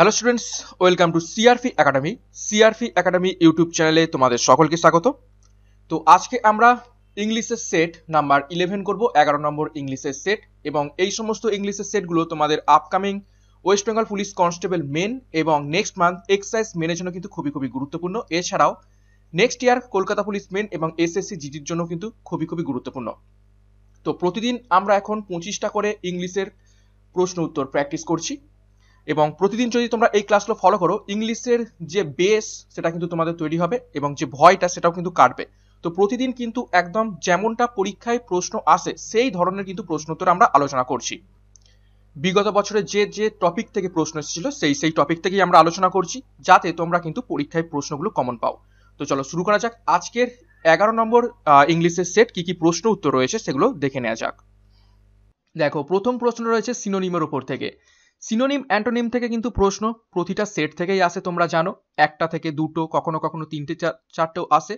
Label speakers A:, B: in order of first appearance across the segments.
A: Hello students welcome to CRP academy CRP academy YouTube চ্যানেলে তোমাদের সকলকে স্বাগত। তো আজকে আমরা ইংলিশের সেট নাম্বার ইলেভেন করব, এগারো নম্বর ইংলিশের সেট এবং এই সমস্ত ইংলিশের সেটগুলো তোমাদের upcoming West Bengal police constable main এবং নেক্সট মান্থ এক্সাইজ মেনের জন্য কিন্তু খুবই খুবই গুরুত্বপূর্ণ। এছাড়াও next year Kolkata police main এবং এসএসসি জিডির জন্য কিন্তু খুবই খুবই গুরুত্বপূর্ণ। তো প্রতিদিন আমরা এখন পঁচিশটা করে ইংলিশের প্রশ্ন উত্তর প্র্যাকটিস করছি। এবং প্রতিদিন যদি তোমরা এই ক্লাসগুলো ফলো করো, ইংলিশের যে বেস সেটা কিন্তু তোমাদের তৈরি হবে এবং যে ভয়টা সেটাও কিন্তু কাটবে। তো প্রতিদিন কিন্তু একদম যেমনটা পরীক্ষায় প্রশ্ন আসে, সেই ধরনের কিন্তু প্রশ্ন উত্তর আমরা আলোচনা করছি। বিগত বছরে যে যে টপিক থেকে প্রশ্ন এসেছিল, সেই সেই টপিক থেকেই আমরা আলোচনা করছি, যাতে তোমরা কিন্তু পরীক্ষায় প্রশ্নগুলো কমন পাও। তো চলো শুরু করা যাক। আজকের এগারো নম্বর ইংলিশের সেট কি কি প্রশ্ন উত্তর রয়েছে সেগুলো দেখে নেওয়া যাক। দেখো, প্রথম প্রশ্ন রয়েছে সিনোনিমের উপর থেকে। সিনোনিম, অ্যান্টোনিম থেকে কিন্তু প্রশ্ন। প্রতিটা সেট থেকেই আসে, তোমরা জানো। একটা থেকে দুটো, কখনো কখনো তিনটে চারটেও আসে।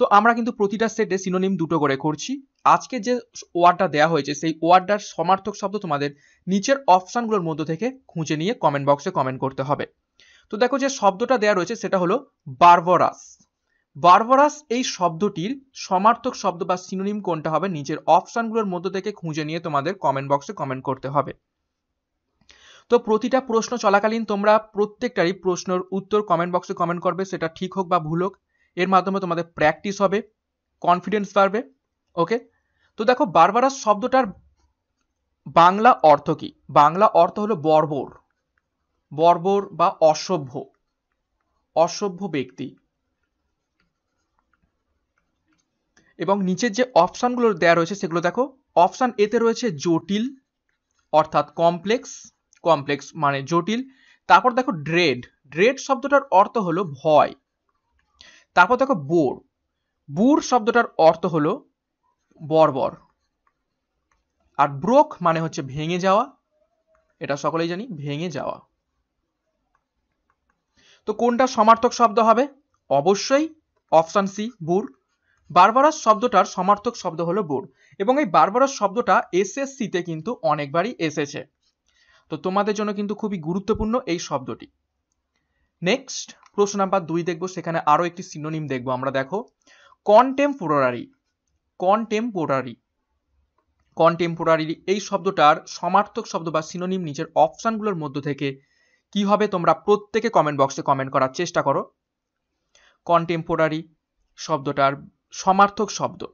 A: তো আমরা কিন্তু প্রতিটা সেটে সিনোনিম দুটো করে করছি। আজকে যে ওয়ার্ডটা দেওয়া হয়েছে, সেই ওয়ার্ডটার সমার্থক শব্দ তোমাদের নিচের অপশানগুলোর মধ্য থেকে খুঁজে নিয়ে কমেন্ট বক্সে কমেন্ট করতে হবে। তো দেখো যে শব্দটা দেওয়া রয়েছে, সেটা হলো বারবরাস বারবরাস এই শব্দটির সমার্থক শব্দ বা সিনোনিম কোনটা হবে, নিচের অপশানগুলোর মধ্য থেকে খুঁজে নিয়ে তোমাদের কমেন্ট বক্সে কমেন্ট করতে হবে। তো প্রতিটা প্রশ্ন চলাকালীন তোমরা প্রত্যেকটারই প্রশ্নের উত্তর কমেন্ট বক্সে কমেন্ট করবে, সেটা ঠিক হোক বা ভুল হোক। এর মাধ্যমে তোমাদের প্র্যাকটিস হবে কনফিডেন্স বাড়বে ওকে তো দেখো বারবারাস শব্দটার বাংলা অর্থ কি? বাংলা অর্থ হলো বর্বর বর্বর বা অসভ্য অসভ্য ব্যক্তি। এবং নিচের যে অপশানগুলো দেওয়া রয়েছে, সেগুলো দেখো। অপশান এতে রয়েছে জটিল, অর্থাৎ কমপ্লেক্স কমপ্লেক্স মানে জটিল। তারপর দেখো ড্রেড ড্রেড শব্দটার অর্থ হলো ভয়। তারপর দেখো বোর বুর শব্দটার অর্থ হলো বর্বর। আর ব্রোক মানে হচ্ছে ভেঙে যাওয়া। এটা সকলেই জানি, ভেঙে যাওয়া। তো কোনটা সমার্থক শব্দ হবে? অবশ্যই অপশান সি বুর বারবারাস শব্দটার সমার্থক শব্দ হলো বুর এবং এই বারবারাস শব্দটা এসএসসিতে কিন্তু অনেকবারই এসেছে। তো তোমাদের জন্য কিন্তু খুবই গুরুত্বপূর্ণ এই শব্দটি। নেক্সট প্রশ্ন নাম্বার দুই দেখব, সেখানে আরও একটি সিনোনিম দেখব। আমরা দেখো কন্টেম্পোরারি কন্টেম্পোরারি কন্টেম্পোরারি এই শব্দটার সমার্থক শব্দ বা সিনোনিম নিচের অপশানগুলোর মধ্য থেকে কি হবে তোমরা প্রত্যেকে কমেন্ট বক্সে কমেন্ট করার চেষ্টা করো। কন্টেম্পোরারি শব্দটার সমার্থক শব্দ।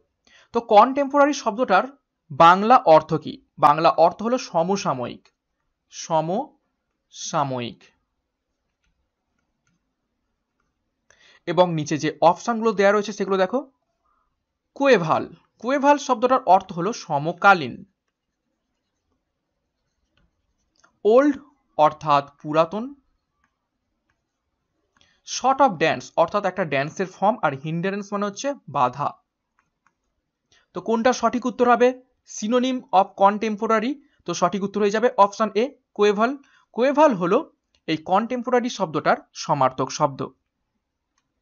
A: তো কন্টেম্পোরারি শব্দটার বাংলা অর্থ কি? বাংলা অর্থ হলো সমসাময়িক। সমসাময়িক। এবং নিচে যে অপশানগুলো দেওয়া রয়েছে সেগুলো দেখো। কুয়েভাল। কুয়েভাল শব্দটার অর্থ হলো সমকালীন। ওল্ড অর্থাৎ পুরাতন। শর্ট অফ ড্যান্স অর্থাৎ একটা ড্যান্সের ফর্ম আর হিন্ডারেন্স মানে হচ্ছে বাধা। তো কোনটা সঠিক উত্তর হবে? সিনোনিম অফ কন্টেম্পোরারি তো সঠিক উত্তর হয়ে যাবে অপশান এ কোয়েভাল কোয়েভাল হলো এই কন্টেম্পোরারি শব্দটার সমার্থক শব্দ।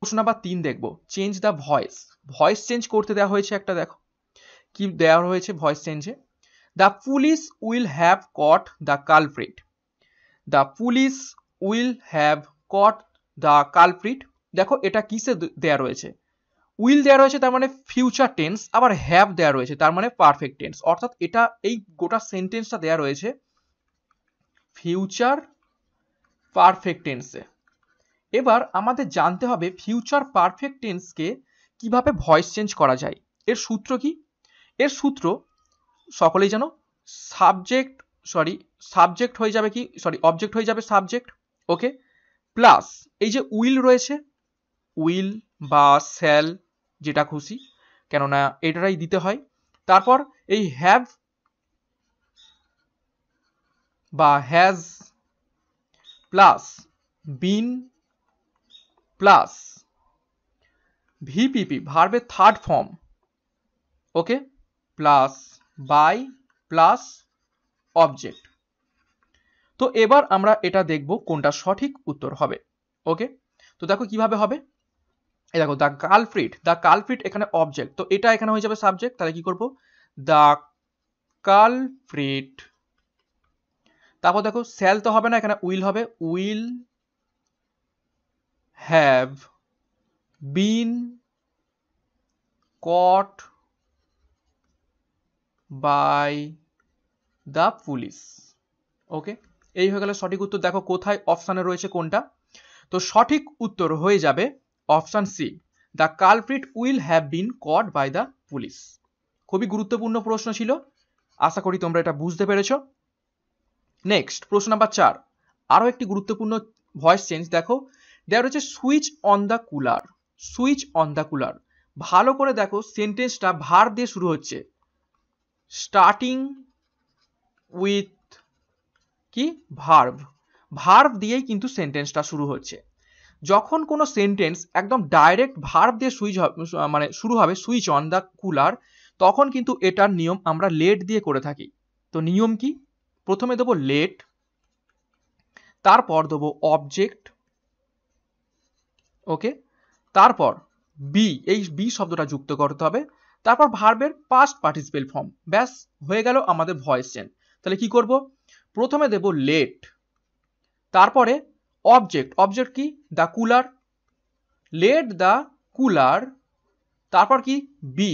A: প্রশ্ন নাম্বার তিন দেখব। Change the voice voice change করতে দেওয়া হয়েছে একটা, দেখো। কি দেওয়া হয়েছে voice চেঞ্জে the police will have caught the culprit the police will have caught the culprit দেখো এটা কিসে দেওয়া রয়েছে? উইল দেওয়া রয়েছে, তার মানে ফিউচার টেন্স আবার হ্যাভ দেওয়া রয়েছে, তার মানে পারফেক্ট টেন্স অর্থাৎ এটা এই গোটা সেন্টেন্সটা দেওয়া রয়েছে ফিউচার পারফেক্ট টেন্সে এবার আমাদের জানতে হবে ফিউচার পারফেক্ট টেন্সকে কীভাবে ভয়েস চেঞ্জ করা যায়। এর সূত্র কি? এর সূত্র সকলেই জানো সাবজেক্ট সরি সাবজেক্ট হয়ে যাবে কি? সরি অবজেক্ট হয়ে যাবে সাবজেক্ট ওকে প্লাস এই যে উইল রয়েছে, উইল বা স্যাল যেটা খুশি, কেননা এটাই দিতে হয়। তারপর এই হ্যাভ বা has plus been plus VPP ভার্বের third form okay plus by plus object তো এবার আমরা এটা দেখব কোনটা সঠিক উত্তর হবে ওকে তো দেখো কীভাবে হবে। এই দেখো দ্য কালফ্রিট দ্য কালফ্রিট এখানে অবজেক্ট তো এটা এখানে হয়ে যাবে সাবজেক্ট তাহলে কি করব? দ্য কালফ্রিট তারপর দেখো স্যাল তো হবে না, এখানে উইল হবে will have been caught by the police okay এই হয়ে গেল সঠিক উত্তর। দেখো, কোথায় অপশানে রয়েছে কোনটা? তো সঠিক উত্তর হয়ে যাবে option C the culprit will have been caught by the police খুবই গুরুত্বপূর্ণ প্রশ্ন ছিল। আশা করি তোমরা এটা বুঝতে পেরেছ। নেক্সট প্রশ্ন নাম্বার চার। আরও একটি গুরুত্বপূর্ণ ভয়েস চেঞ্জ দেখো। দেওয়া রয়েছে switch on the cooler switch on the cooler ভালো করে দেখো সেন্টেন্সটা ভার দিয়ে শুরু হচ্ছে। স্টার্টিং উইথ কি? ভার্ভ ভার্ভ দিয়েই কিন্তু সেন্টেন্সটা শুরু হচ্ছে। যখন কোনো সেন্টেন্স একদম ডাইরেক্ট ভার্ভ দিয়ে সুইচ মানে শুরু হবে সুইচ অন দ্য কুলার তখন কিন্তু এটার নিয়ম আমরা লেট দিয়ে করে থাকি। তো নিয়ম কি? প্রথমে দেবো লেট তারপর দেবো অবজেক্ট ওকে তারপর বি এই বি শব্দটা যুক্ত করতে হবে। তারপর ভার্বের পাস্ট পার্টিসিপেল ফর্ম ব্যাস, হয়ে গেল আমাদের ভয়েস চেন তাহলে কি করব? প্রথমে দেব লেট তারপরে অবজেক্ট অবজেক্ট কি? The cooler let the cooler তারপর কি? বি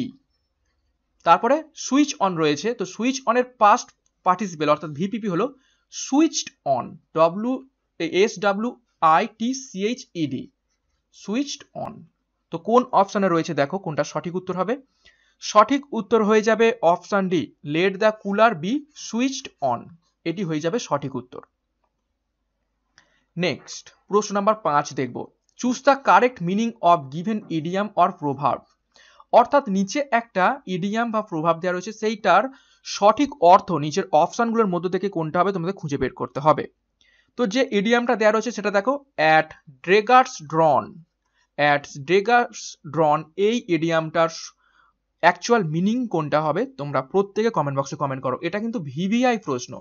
A: তারপরে সুইচ অন রয়েছে, তো সুইচ অনের পাস্ট পার্টিসিপেল অর্থাৎ ভিপিপি হলো switched on W S W I T C H E D switched on তো কোন অপশানে রয়েছে দেখো, কোনটা সঠিক উত্তর হবে? সঠিক উত্তর হয়ে যাবে option D let the cooler be switched on এটি হয়ে যাবে সঠিক উত্তর। নেক্সট প্রশ্ন নাম্বার পাঁচ দেখব। Choose the correct meaning of given idiom or প্রভাব অর্থাৎ নিচে একটা ইডিয়াম বা প্রভাব দেওয়া রয়েছে, সেইটার সঠিক অর্থ, নিচের অপশানগুলোর মধ্যে থেকে কোনটা হবে তোমাদের খুঁজে বের করতে হবে। তো যে ইডিয়ামটা দেওয়া রয়েছে, সেটা দেখো অ্যাট ড্রেগার্স ড্রন অ্যাট ড্রেগার্স ড্রন এই ইডিয়ামটার অ্যাকচুয়াল মিনিং কোনটা হবে, তোমরা প্রত্যেকে কমেন্ট বক্সে কমেন্ট করো। এটা কিন্তু ভিভিআই প্রশ্ন।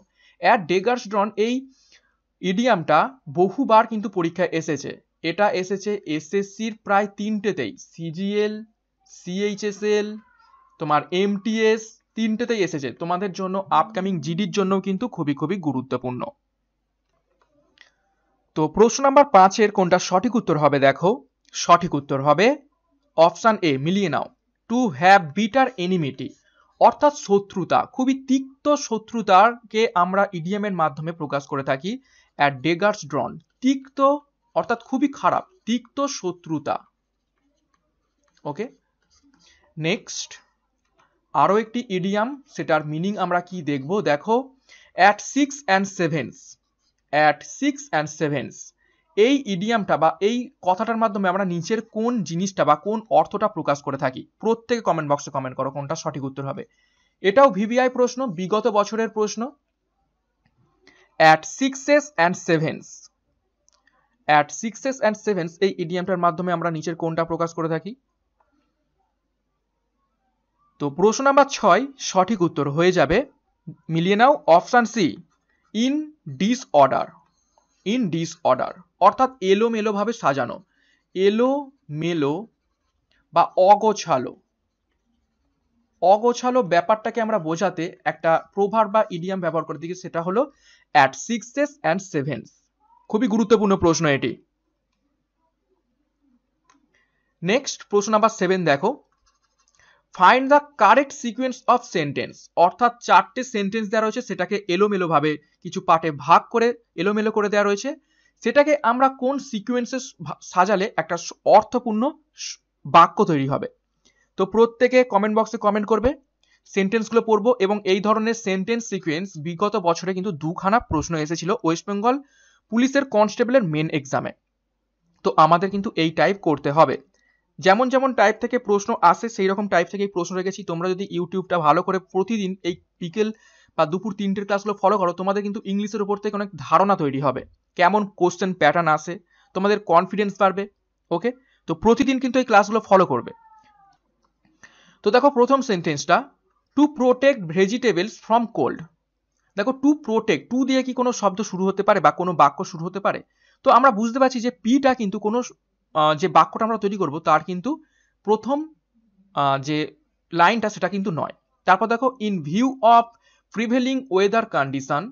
A: অ্যাট ডেগার্স ড্রন এই ইডিয়ামটা বহুবার কিন্তু পরীক্ষায় এসেছে। এটা এসেছে এসএসসির প্রায় তিনটেতেই। সিজিএল সিএইচএসএল তোমার এমটিএস তিনটেতেই এসেছে। তোমাদের জন্য আপকামিং জিডির জন্য কিন্তু খুবই খুবই গুরুত্বপূর্ণ। তো প্রশ্ন নাম্বার পাঁচের কোনটা সঠিক উত্তর হবে দেখো। সঠিক উত্তর হবে অপশান এ, মিলিয়ে নাও। টু হ্যাভ বিটার এনিমিটি অর্থাৎ শত্রুতা, খুবই তিক্ত শত্রুতাকে আমরা ইডিএমের মাধ্যমে প্রকাশ করে থাকি। অ্যাট ডেগার্স ড্রন তিক্ত, অর্থাৎ খুবই খারাপ, তিক্ত শত্রুতা। ওকে নেক্সট আরও একটি ইডিয়াম সেটার মিনিং আমরা কি দেখব? দেখো at six and sevens at six and sevens এই ইডিয়ামটা বা এই কথাটার মাধ্যমে আমরা নিচের কোন জিনিসটা বা কোন অর্থটা প্রকাশ করে থাকি? প্রত্যেকে কমেন্ট বক্সে কমেন্ট করো, কোনটা সঠিক উত্তর হবে। এটাও ভিভিআই প্রশ্ন, বিগত বছরের প্রশ্ন। At sixes and sevens at sixes and sevens এই ইডিয়ামটার মাধ্যমে আমরা নিচের কোনটা প্রকাশ করে থাকি? তো প্রশ্ন নাম্বার ছয়, সঠিক উত্তর হয়ে যাবে। মিলিয়ে নাও option C in disorder in disorder অর্থাৎ এলো মেলোভাবে সাজানো এলো মেলো বা অগোছালো। অগোছালো ব্যাপারটাকে আমরা বোঝাতে একটা প্রভার বা ইডিয়াম ব্যবহার করে দিকে সেটা হলো অ্যাট সিক্সেস অ্যান্ড সেভেন্স খুবই গুরুত্বপূর্ণ প্রশ্ন এটি। নেক্সট প্রশ্ন নাম্বার সেভেন দেখো। Find the correct sequence of sentence অর্থাৎ চারটে সেন্টেন্স দেওয়া রয়েছে, সেটাকে এলোমেলোভাবে কিছু পার্টে ভাগ করে, এলোমেলো করে দেওয়া রয়েছে। সেটাকে আমরা কোন সিকুয়েন্সে সাজালে একটা অর্থপূর্ণ বাক্য তৈরি হবে। তো প্রত্যেকে কমেন্ট বক্সে কমেন্ট করবে। সেন্টেন্সগুলো পড়ব এবং এই ধরনের সেন্টেন্স সিকুয়েন্স বিগত বছরে কিন্তু দুখানা প্রশ্ন এসেছিল ওয়েস্ট বেঙ্গল পুলিশের কনস্টেবলের মেন এক্সামে তো আমাদের কিন্তু এই টাইপ করতে হবে। যেমন যেমন টাইপ থেকে প্রশ্ন আসে সেই রকম টাইপ থেকেই প্রশ্ন রেখেছি। তোমরা যদি ইউটিউবটা ভালো করে প্রতিদিন এই বিকেল বা দুপুর তিনটের ক্লাসগুলো ফলো করো, তোমাদের কিন্তু ইংলিশের উপর থেকে অনেক ধারণা তৈরি হবে। কেমন কোশ্চেন প্যাটার্ন আসে, তোমাদের কনফিডেন্স বাড়বে ওকে তো প্রতিদিন কিন্তু এই ক্লাসগুলো ফলো করবে। তো দেখো প্রথম সেন্টেন্সটা to protect vegetables from cold দেখো টু প্রোটেক্ট টু দিয়ে কি কোনো শব্দ শুরু হতে পারে বা কোনো বাক্য শুরু হতে পারে? তো আমরা বুঝতে পারছি যে পিটা কিন্তু কোনো যে বাক্যটা আমরা তৈরি করব তার কিন্তু প্রথম যে লাইনটা সেটা কিন্তু নয়। তারপর দেখো in view of prevailing weather condition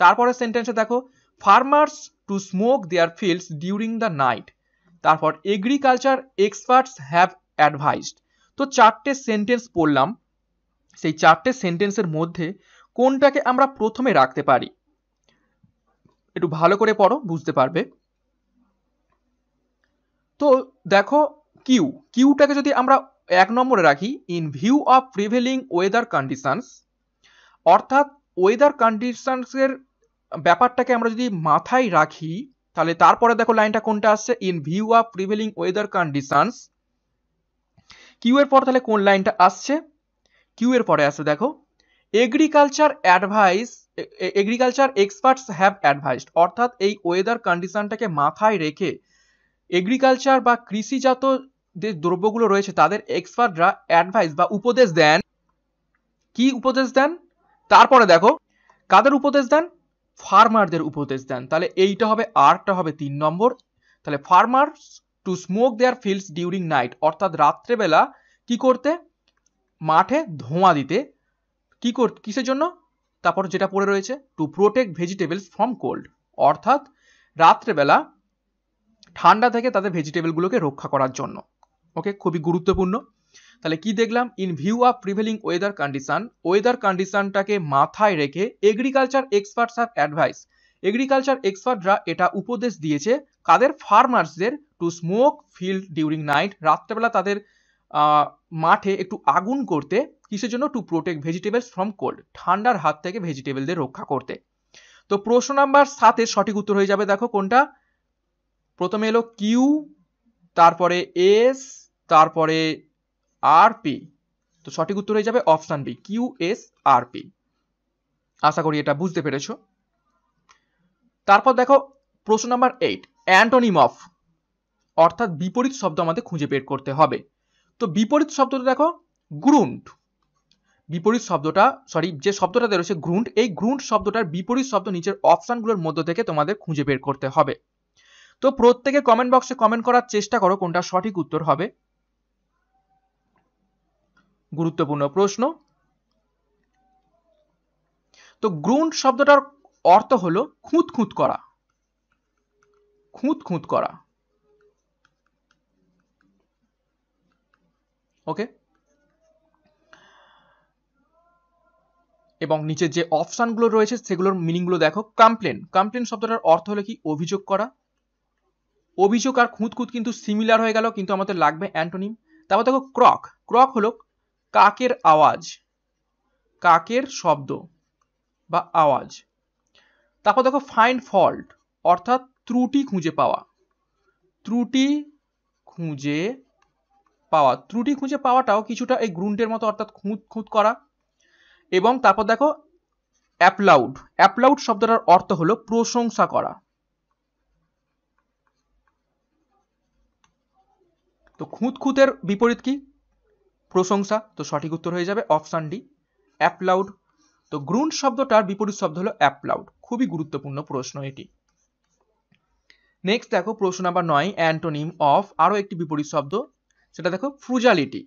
A: তারপরে সেন্টেন্সে দেখো farmers to smoke their fields during the night তারপর এগ্রিকালচার এক্সপার্টস হ্যাভ অ্যাডভাইসড তো চারটে সেন্টেন্স পড়লাম। সেই চারটে সেন্টেন্সের মধ্যে কোনটাকে আমরা প্রথমে রাখতে পারি? একটু ভালো করে পড়ো, বুঝতে পারবে। তো দেখো কিউ কিউটাকে যদি আমরা এক নম্বরে রাখি in view of prevailing weather conditions অর্থাৎ ওয়েদার কন্ডিশনসের ব্যাপারটাকে আমরা যদি মাথায় রাখি, তাহলে তারপরে দেখো লাইনটা কোনটা আসছে? In view of prevailing weather conditions Q এর পর তাহলে কোন লাইনটা আসছে? কিউ এর পরে আসছে, দেখো। Agriculture advise agriculture experts have advised অর্থাৎ এই ওয়েদার কন্ডিশনটাকে মাথায় রেখে এগ্রিকালচার বা কৃষিজাত যে দ্রব্যগুলো রয়েছে, তাদের এক্সপার্টরা অ্যাডভাইস বা উপদেশ দেন। কি উপদেশ দেন? তারপরে দেখো, কাদের উপদেশ দেন? ফার্মারদের উপদেশ দেন। তাহলে এইটা হবে আরটা হবে তিন নম্বর। তাহলে farmers to smoke their fields during night অর্থাৎ রাত্রেবেলা কি করতে? মাঠে ধোঁয়া দিতে। কি কর, কিসের জন্য? তারপর যেটা পড়ে রয়েছে to protect vegetables from cold অর্থাৎ রাত্রেবেলা ঠান্ডা থেকে তাদের ভেজিটেবলগুলোকে রক্ষা করার জন্য। ওকে খুবই গুরুত্বপূর্ণ। তাহলে কি দেখলাম? In view of prevailing weather condition weather কন্ডিশনটাকে মাথায় রেখে এগ্রিকালচার এক্সপার্টস আর অ্যাডভাইস এগ্রিকালচার এক্সপার্টরা এটা উপদেশ দিয়েছে, কাদের ফার্মার্সদের to smoke field during night রাত্রেবেলা তাদের মাঠে একটু আগুন করতে, কিসের জন্য? To protect vegetables from cold ঠান্ডার হাত থেকে ভেজিটেবলদের রক্ষা করতে। তো প্রশ্ন নাম্বার সাতের সঠিক উত্তর হয়ে যাবে, দেখো কোনটা? প্রথমে এলো কিউ তারপরে এস তারপরে আর পি তো সঠিক উত্তর হয়ে যাবে option B Q S R P আশা করি এটা বুঝতে পেরেছ। তারপর দেখো প্রশ্ন নাম্বার এইট অ্যান্টোনিম অফ অর্থাৎ বিপরীত শব্দ আমাদের খুঁজে বের করতে হবে। তো বিপরীত শব্দটা দেখো গ্রুন্ট বিপরীত শব্দটা সরি যে শব্দটা রয়েছে গ্রুন্ট এই গ্রুন্ট শব্দটার বিপরীত শব্দ নিচের অপশানগুলোর মধ্য থেকে তোমাদের খুঁজে বের করতে হবে। তো প্রত্যেকে কমেন্ট বক্সে কমেন্ট করার চেষ্টা করো কোনটা সঠিক উত্তর হবে। গুরুত্বপূর্ণ প্রশ্ন। তো গ্রুন্ট শব্দটার অর্থ হলো খুঁত খুঁত করা। খুঁত খুঁত করা। ওকে এবং নিচের যে অপশানগুলো রয়েছে, সেগুলোর মিনিংগুলো দেখো। কমপ্লেন কমপ্লেন শব্দটার অর্থ হলো কি? অভিযোগ করা। অভিযোগ আর খুঁত খুঁত কিন্তু সিমিলার হয়ে গেল, কিন্তু আমাদের লাগবে অ্যান্টোনিম তারপর দেখো ক্রক ক্রক হলো কাকের আওয়াজ, কাকের শব্দ বা আওয়াজ। তারপর দেখো ফাইন্ড ফল্ট অর্থাৎ ত্রুটি খুঁজে পাওয়া। ত্রুটি খুঁজে পাওয়া, ত্রুটি খুঁজে পাওয়াটাও কিছুটা এই গ্রুন্টের মতো অর্থাৎ খুঁত খুঁত করা। এবং তারপর দেখো অ্যাপলাউড অ্যাপলাউড শব্দটার অর্থ হলো প্রশংসা করা। তো খুঁত খুঁতের বিপরীত কি? প্রশংসা। তো সঠিক উত্তর হয়ে যাবে অপশান ডি অ্যাপলাউড তো গ্রুন্ট শব্দটার বিপরীত শব্দ হলো অ্যাপলাউড খুবই গুরুত্বপূর্ণ প্রশ্ন এটি। নেক্সট দেখো, প্রশ্ন নাম্বার নয় অ্যান্টোনিম অফ আরও একটি বিপরীত শব্দ সেটা দেখো ফ্রুজালিটি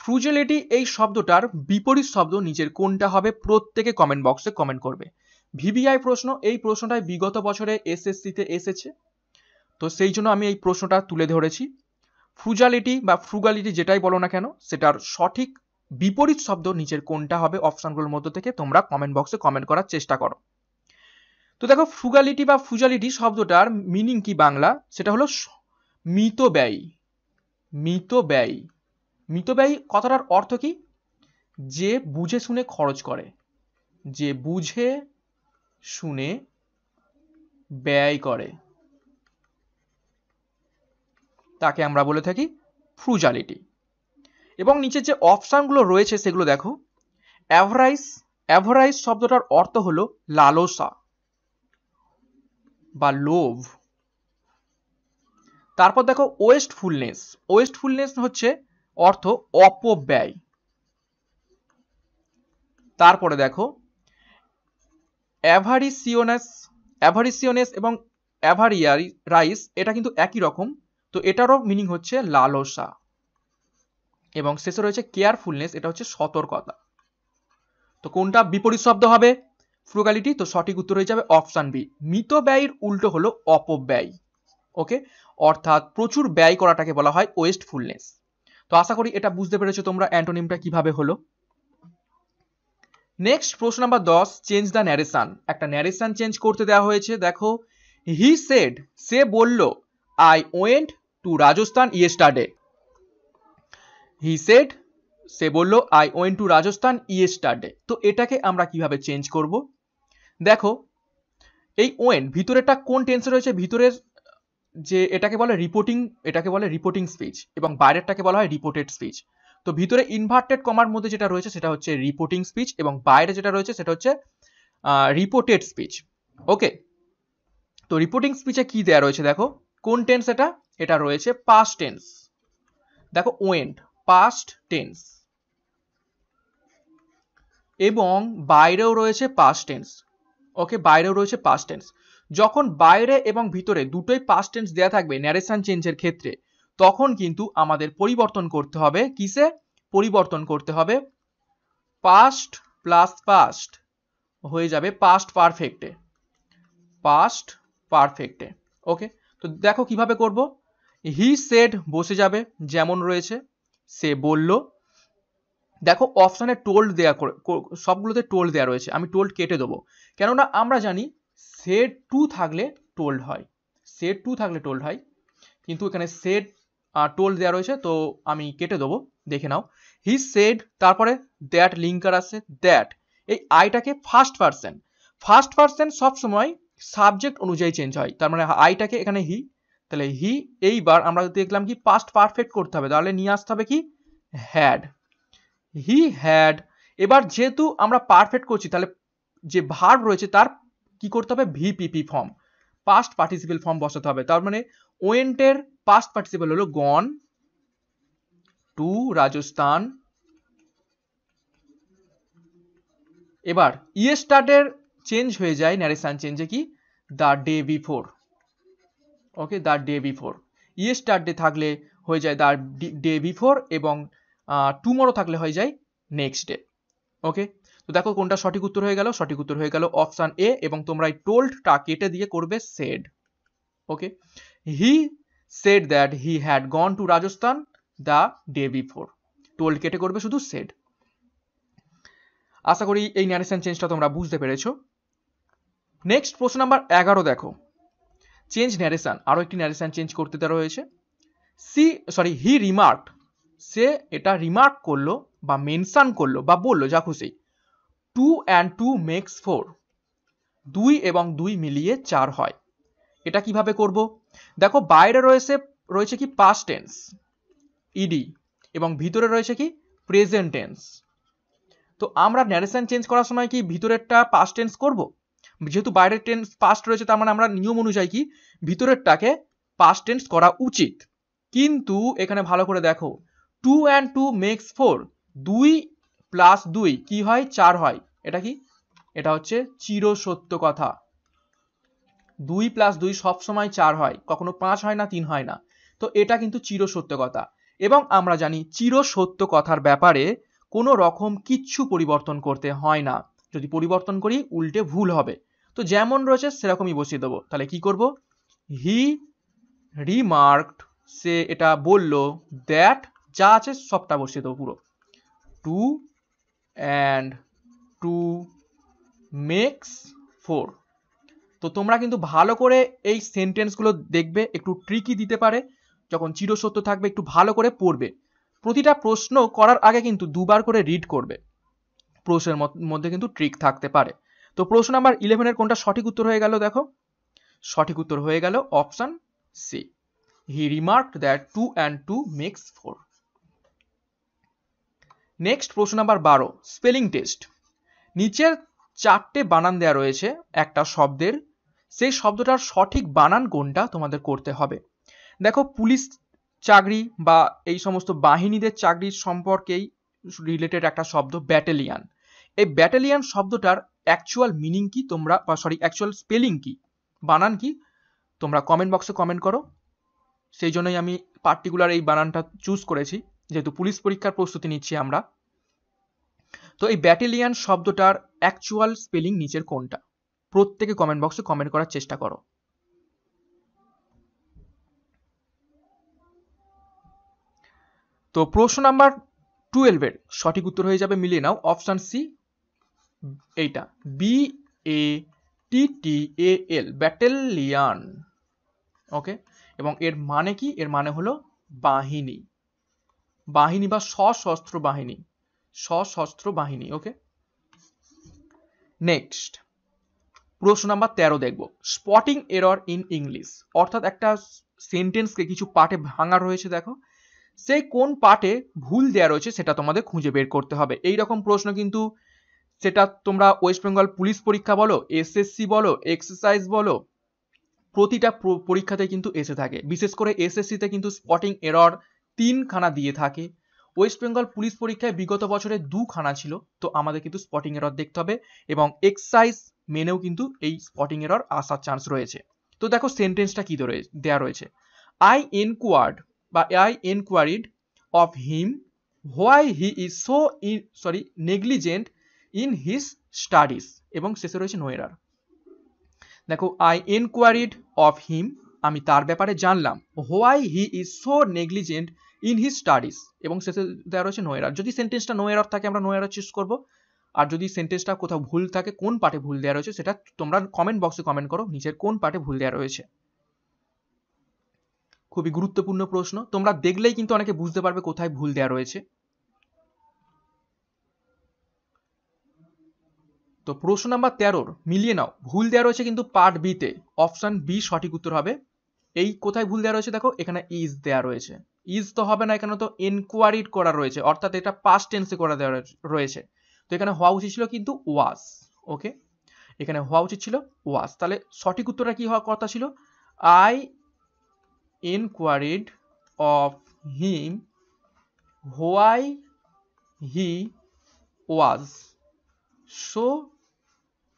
A: ফ্রুজালিটি এই শব্দটার বিপরীত শব্দ নিচের কোনটা হবে প্রত্যেকে কমেন্ট বক্সে কমেন্ট করবে। ভিভিআই প্রশ্ন, এই প্রশ্নটাই বিগত বছরে এসএসসিতে এসেছে। তো সেই জন্য আমি এই প্রশ্নটা তুলে ধরেছি। ফ্রুজালিটি বা ফ্রুগালিটি যেটাই বলো না কেন, সেটার সঠিক বিপরীত শব্দ নিচের কোনটা হবে অপশানগুলোর মধ্যে থেকে তোমরা কমেন্ট বক্সে কমেন্ট করার চেষ্টা করো। তো দেখো ফ্রুগালিটি বা ফ্রুজালিটি শব্দটার মিনিং কি বাংলা? সেটা হলো মিত ব্যয়। মিত ব্যয়। মিত ব্যয় কথাটার অর্থ কি? যে বুঝে শুনে খরচ করে। যে বুঝে শুনে ব্যয় করে। তাকে আমরা বলে থাকি ফ্রুজালিটি এবং নিচে যে অপশানগুলো রয়েছে সেগুলো দেখো। অ্যাভারাইজ অ্যাভারাইজ শব্দটার অর্থ হলো লালসা বা লোভ। তারপর দেখো ওয়েস্টফুলনেস ওয়েস্টফুলনেস হচ্ছে অর্থ অপব্যয়। তারপরে দেখো অ্যাভারিসিওনাস অ্যাভারিসিওনেস এবং অ্যাভারিয়ারি রাইস এটা কিন্তু একই রকম, তো এটারও মিনিং হচ্ছে লালসা। এবং শেষে রয়েছে কেয়ারফুলনেস এটা হচ্ছে সতর্কতা। তো কোনটা বিপরীত শব্দ হবে? ফ্রুগালিটি তো সঠিক উত্তর হয়ে যাবে অপশান বি মিত ব্যয়ের উল্টো হলো অপব্যয়। ওকে অর্থাৎ প্রচুর ব্যয় করাটাকে বলা হয় ওয়েস্টফুলনেস তো আশা করি এটা বুঝতে পেরেছ তোমরা অ্যান্টোনিমটা কীভাবে হলো। নেক্সট প্রশ্ন নাম্বার দশ চেঞ্জ দ্য ন্যারেশন একটা ন্যারেশন চেঞ্জ করতে দেওয়া হয়েছে, দেখো। হি সেড সে বলল I went to Rajasthan yesterday he said সে বলল I went to Rajasthan yesterday তো এটাকে আমরা কীভাবে চেঞ্জ করব? দেখো, এই ওয়েন্ট ভিতরেটা কোন টেন্সে রয়েছে? ভিতরের যে এটাকে বলে রিপোর্টিং এটাকে বলে রিপোর্টিং স্পিচ এবং বাইরেরটাকে বলা হয় রিপোর্টেড স্পিচ তো ভিতরে ইনভার্টেড কমার মধ্যে যেটা রয়েছে সেটা হচ্ছে রিপোর্টিং স্পিচ এবং বাইরে যেটা রয়েছে সেটা হচ্ছে রিপোর্টেড স্পিচ ওকে তো রিপোর্টিং স্পিচে কি দেয়া রয়েছে দেখো? কোন টেন্স এটা? এটা রয়েছে পাস্ট টেন্স দেখো ওয়েন্ট পাস্ট টেন্স এবং বাইরেও রয়েছে পাস্ট টেন্স ওকে বাইরেও রয়েছে পাস্ট টেন্স যখন বাইরে এবং ভিতরে দুটোই পাস্ট টেন্স দেয়া থাকবে ন্যারেশন চেঞ্জের ক্ষেত্রে, তখন কিন্তু আমাদের পরিবর্তন করতে হবে। কিসে? পরিবর্তন করতে হবে পাস্ট প্লাস পাস্ট হয়ে যাবে পাস্ট পারফেক্টে পাস্ট পারফেক্টে ওকে তো দেখো কীভাবে করব? হি সেড বসে যাবে, যেমন রয়েছে, সে বলল, দেখো অপশানে টোল্ড দেয়া সবগুলোতে টোল্ড দেয়া রয়েছে, আমি টোল্ড কেটে দেবো। কেননা আমরা জানি সেট টু থাকলে টোল্ড হয়। সেট টু থাকলে টোল্ড হয়। কিন্তু এখানে সেট টোল্ড দেওয়া রয়েছে, তো আমি কেটে দেবো, দেখে নাও। হি সেড তারপরে দ্যাট লিঙ্কার আছে দ্যাট এই আইটাকে ফার্স্ট পার্সন ফার্স্ট পার্সন সবসময় সাবজেক্ট অনুযায়ী চেঞ্জ হয়। তার মানে আইটাকে এখানে হি তাহলে হি এইবার আমরা দেখলাম কি পাস্ট পারফেক্ট করতে হবে। তাহলে নিয়ে আসতে হবে কি? হ্যাড হি হ্যাড এবার যেহেতু আমরা পারফেক্ট করছি, তাহলে যে ভার্ব রয়েছে তার কি করতে হবে? VPP form past participle form বসাতে হবে। তার মানে ওয়েন্টের পাস্ট পার্টিসিপেল হলো গন টু রাজস্থান এবার ইয়ে ইয়েস্টারডের চেঞ্জ হয়ে যায় ন্যারেশন চেঞ্জে কি? The day before okay the day before yesterday থাকলে হয়ে যায় দ্য ডে বিফোর এবং টুমোরো থাকলে হয়ে যায় নেক্সট ডে ওকে তো দেখো কোনটা সঠিক উত্তর হয়ে গেল? সঠিক উত্তর হয়ে গেল অপশান এ এবং তোমরা এই টোল্ডটা কেটে দিয়ে করবে said okay he said that he had gone to Rajasthan the day before told কেটে করবে শুধু সেড আশা করি এই ন্যারেশন চেঞ্জটা তোমরা বুঝতে পেরেছ। নেক্সট প্রশ্ন নাম্বার এগারো দেখো। চেঞ্জ ন্যারেশন আরও একটি ন্যারেশন চেঞ্জ করতে দেওয়া হয়েছে। সি সরি হি রিমার্ক সে এটা রিমার্ক করল বা মেনশন করল বা বলল, যা খুশি। Two and two makes four দুই এবং দুই মিলিয়ে চার হয়। এটা কীভাবে করব? দেখো, বাইরে রয়েছে রয়েছে কি পাস্ট টেন্স ইডি এবং ভিতরে রয়েছে কি প্রেজেন্ট টেন্স তো আমরা ন্যারেশন চেঞ্জ করার সময় কি ভিতরেরটা পাস্ট টেন্স করব? যেহেতু বাইরের টেন্স পাস্ট রয়েছে, তার মানে আমরা নিয়ম অনুযায়ী কি ভিতরেরটাকে পাস্ট টেন্স করা উচিত। কিন্তু এখানে ভালো করে দেখো two and two makes four দুই প্লাস দুই, কি হয়? চার হয়। এটা কি? এটা হচ্ছে চিরসত্য কথা। দুই প্লাস দুই সবসময় চার হয়। কখনো পাঁচ হয় না, তিন হয় না। তো এটা কিন্তু চিরসত্য কথা। এবং আমরা জানি চিরসত্য কথার ব্যাপারে কোনো রকম কিচ্ছু পরিবর্তন করতে হয় না। যদি পরিবর্তন করি, উল্টে ভুল হবে। তো যেমন রয়েছে, সেরকমই বসিয়ে দেবো। তাহলে কি করব? হি রিমার্কড সে এটা বলল দ্যাট যা আছে সবটা বসিয়ে দেবো পুরো। Two and two makes four তো তোমরা কিন্তু ভালো করে এই সেন্টেন্সগুলো দেখবে, একটু ট্রিকি দিতে পারে, যখন চিরসত্য থাকবে, একটু ভালো করে পড়বে। প্রতিটা প্রশ্ন করার আগে কিন্তু দুবার করে রিড করবে। প্রশ্নের মধ্যে কিন্তু ট্রিক থাকতে পারে। তো প্রশ্ন নাম্বার ইলেভেনের কোনটা সঠিক উত্তর হয়ে গেল দেখো? সঠিক উত্তর হয়ে গেল option C he remark that two and two makes four next প্রশ্ন নাম্বার বারো স্পেলিং টেস্ট নিচের চারটে বানান দেওয়া রয়েছে, একটা শব্দের। সেই শব্দটার সঠিক বানান কোনটা তোমাদের করতে হবে। দেখো, পুলিশ চাকরি বা এই সমস্ত বাহিনীদের চাকরির সম্পর্কেই রিলেটেড একটা শব্দ ব্যাটালিয়ান এই ব্যাটালিয়ান শব্দটার অ্যাকচুয়াল মিনিং কি তোমরা, বা সরি অ্যাকচুয়াল স্পেলিং কি? বানান কি? তোমরা কমেন্ট বক্সে কমেন্ট করো। সেই জন্যই আমি পার্টিকুলার এই বানানটা চুজ করেছি। যেহেতু পুলিশ পরীক্ষার প্রস্তুতি নিচ্ছি আমরা। তো এই ব্যাটেলিয়ান শব্দটার অ্যাকচুয়াল স্পেলিং নিচের কোনটা? প্রত্যেকে কমেন্ট বক্সে কমেন্ট করার চেষ্টা করো। তো প্রশ্ন নাম্বার টুয়েলভের সঠিক উত্তর হয়ে যাবে, মিলিয়ে নাও। অপশান সি এইটা। B A T T A L battalion. Okay এবং এর মানে কি? এর মানে হলো বাহিনী। বাহিনী বা সশস্ত্র বাহিনী। সশস্ত্র বাহিনী ওকে নেক্সট প্রশ্ন নাম্বার তেরো দেখব। স্পটিং এরর ইন ইংলিশ অর্থাৎ একটা সেন্টেন্সকে কিছু পার্টে ভাঙা রয়েছে, দেখো। সেই কোন পার্টে ভুল দেওয়া রয়েছে সেটা তোমাদের খুঁজে বের করতে হবে। এই রকম প্রশ্ন কিন্তু সেটা তোমরা ওয়েস্ট বেঙ্গল পুলিশ পরীক্ষা বলো এসএসসি বলো এক্সারসাইজ বলো, প্রতিটা পরীক্ষাতে কিন্তু এসে থাকে। বিশেষ করে এসএসসিতে কিন্তু স্পটিং এরর তিনখানা দিয়ে থাকে। ওয়েস্ট বেঙ্গল পুলিশ পরীক্ষায় বিগত বছরে দুখানা ছিল, তো আমাদের কিন্তু স্পটিং এরর দেখতে হবে এবং এক্সাইজ মেনেও কিন্তু এই স্পটিং এরর আসার চান্স রয়েছে। তো দেখো সেন্টেন্সটা কি দেওয়া রয়েছে। আই এনকোয়ার্ড বা I enquired of him why he is so in sorry negligent in his studies এবং শেষে রয়েছে নোয়েরার দেখো আই এনকোয়ারিড অফ হিম আমি তার ব্যাপারে জানলাম। Why he is so negligent in his studies এবং শেষে দেওয়া রয়েছে নোয়েরার যদি সেন্টেন্সটা নোয়েরার থাকে, আমরা নোয়েরার চুজ করব। আর যদি সেন্টেন্সটা কোথাও ভুল থাকে, কোন পার্টে ভুল দেওয়া রয়েছে, সেটা তোমরা কমেন্ট বক্সে কমেন্ট করো, নিচের কোন পার্টে ভুল দেওয়া রয়েছে। খুবই গুরুত্বপূর্ণ প্রশ্ন। তোমরা দেখলেই কিন্তু অনেকে বুঝতে পারবে কোথায় ভুল দেওয়া রয়েছে। তো প্রশ্ন নাম্বার তেরোর, মিলিয়ে নাও। ভুল দেওয়া রয়েছে কিন্তু পার্ট বিতে অপশন বি সঠিক উত্তর হবে। এই কোথায় ভুল দেওয়া রয়েছে দেখো? এখানে ইজ দেওয়া রয়েছে। ইজ তো হবে না, এখানে তো এনকোয়ারিড করা রয়েছে, অর্থাৎ এটা পাস্ট টেন্সে করা দেওয়া রয়েছে তো এখানে হওয়া উচিত ছিল কিন্তু ওয়াস ওকে এখানে হওয়া উচিত ছিল ওয়াস তাহলে সঠিক উত্তরটা কি হওয়ার কথা ছিল? I inquired of him why he was so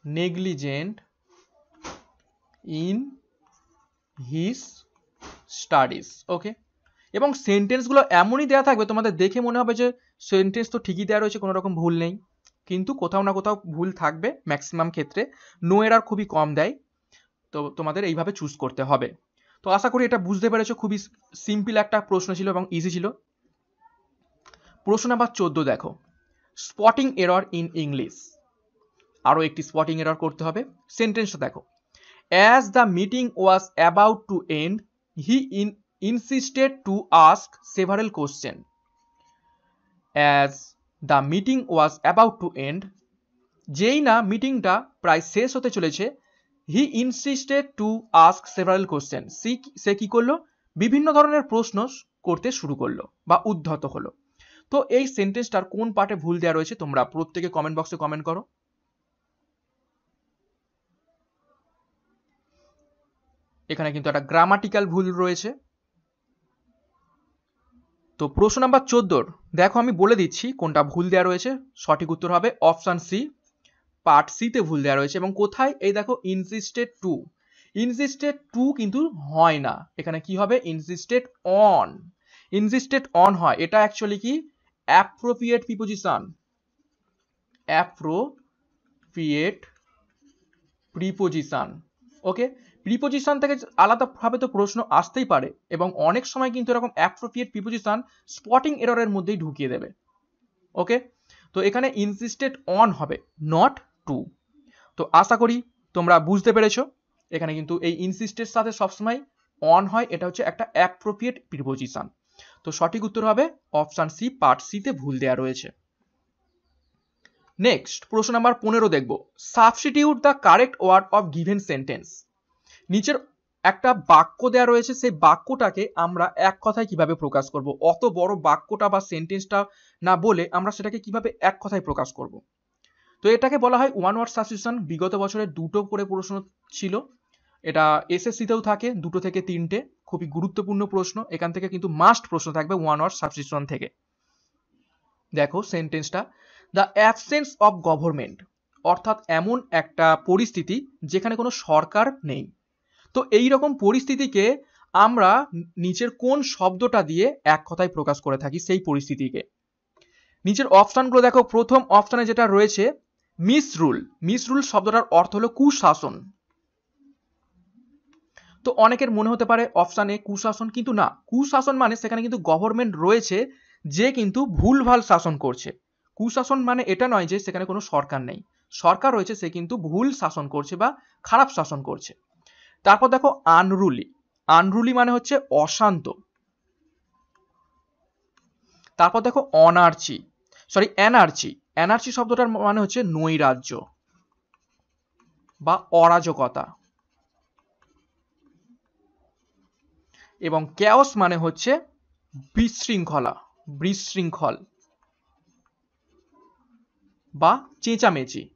A: negligent in his studies okay এবং সেন্টেন্সগুলো এমনই দেওয়া থাকবে, তোমাদের দেখে মনে হবে যে সেন্টেন্স তো ঠিকই দেওয়া রয়েছে, কোনো রকম ভুল নেই। কিন্তু কোথাও না কোথাও ভুল থাকবে ম্যাক্সিমাম ক্ষেত্রে নো এরার খুবই কম দেয়। তো তোমাদের এইভাবে চুজ করতে হবে। তো আশা করি এটা বুঝতে পেরেছ, খুবই সিম্পল একটা প্রশ্ন ছিল এবং ইজি ছিল। প্রশ্ন নাম্বার চোদ্দ দেখো। স্পটিং এরর ইন ইংলিশ আরও একটি স্পটিং এরর করতে হবে। সেন্টেন্সটা দেখো। As the meeting was about to end he in insisted to ask several question as the meeting was about to end যেই না মিটিংটা প্রায় শেষ হতে চলেছে he insisted to ask several question সে কি করল? বিভিন্ন ধরনের প্রশ্ন করতে শুরু করল বা উদ্ধত হলো। তো এই সেন্টেন্সটার কোন পার্টে ভুল দেওয়া রয়েছে তোমরা প্রত্যেকে কমেন্ট বক্সে কমেন্ট করো। এখানে কিন্তু একটা গ্রামাটিক্যাল ভুল রয়েছে। তো প্রশ্ন নাম্বার চোদ্দোর, দেখো আমি বলে দিচ্ছি কোনটা ভুল দেওয়া রয়েছে। সঠিক উত্তর হবে অপশান সি পার্ট সিতে ভুল দেওয়া রয়েছে এবং কোথায়? এই দেখো ইনসিস্টেড টু ইনসিস্টেড টু কিন্তু হয় না। এখানে কি হবে? ইনসিস্টেড অন ইনসিস্টেড অন হয়। এটা অ্যাকচুয়ালি কি? Appropriate preposition appropriate preposition okay preposition থেকে আলাদাভাবে তো প্রশ্ন আসতেই পারে এবং অনেক সময় কিন্তু এরকম অ্যাপ্রোপ্রিয়েট প্রিপোজিশন স্পটিং এররের মধ্যেই ঢুকিয়ে দেবে। ওকে তো এখানে ইনসিস্টেড অন হবে নট টু তো আশা করি তোমরা বুঝতে পেরেছ, এখানে কিন্তু এই ইনসিস্টের সাথে সবসময় অন হয়, এটা হচ্ছে একটা অ্যাপ্রোপ্রিয়েট প্রিপোজিশন তো সঠিক উত্তর হবে অপশান সি পার্ট সিতে ভুল দেওয়া রয়েছে। নেক্সট প্রশ্ন নাম্বার পনেরো দেখব। Substitute the correct word of given sentence নিচের একটা বাক্য দেওয়া রয়েছে, সেই বাক্যটাকে আমরা এক কথায় কীভাবে প্রকাশ করব? অত বড় বাক্যটা বা সেন্টেন্সটা না বলে আমরা সেটাকে কীভাবে এক কথায় প্রকাশ করব? তো এটাকে বলা হয় ওয়ান ওয়ার্ড সাবস্টিটিউশন বিগত বছরে দুটো করে প্রশ্ন ছিল। এটা এসএসসিতেও থাকে, দুটো থেকে তিনটে। খুবই গুরুত্বপূর্ণ প্রশ্ন। এখান থেকে কিন্তু মাস্ট প্রশ্ন থাকবে ওয়ান ওয়ার্ড সাবস্টিটিউশন থেকে। দেখো সেন্টেন্সটা দ্য অ্যাবসেন্স অফ গভর্নমেন্ট অর্থাৎ এমন একটা পরিস্থিতি যেখানে কোনো সরকার নেই। তো এই রকম পরিস্থিতিকে আমরা নিচের কোন শব্দটা দিয়ে এক কথায় প্রকাশ করে থাকি সেই পরিস্থিতিকে। নিচের অপশানগুলো দেখো, প্রথম অপশানে যেটা রয়েছে, মিসরুল। মিসরুল শব্দটার অর্থ হলো কুশাসন। তো অনেকের মনে হতে পারে অপশানে কুশাসন, কিন্তু না। কুশাসন মানে সেখানে কিন্তু গভর্নমেন্ট রয়েছে, যে কিন্তু ভুলভাল শাসন করছে। কুশাসন মানে এটা নয় যে সেখানে কোনো সরকার নেই। সরকার রয়েছে, সে কিন্তু ভুল শাসন করছে বা খারাপ শাসন করছে। তারপর দেখো আনরুলি। আনরুলি মানে হচ্ছে অশান্ত। তারপর দেখো অনার্চি। সরি এনার্চি। এনার্চি শব্দটার মানে হচ্ছে নৈরাজ্য বা অরাজকতা। এবং ক্যাওস মানে হচ্ছে বিশৃঙ্খলা, বিশৃঙ্খল বা চেঁচামেচি।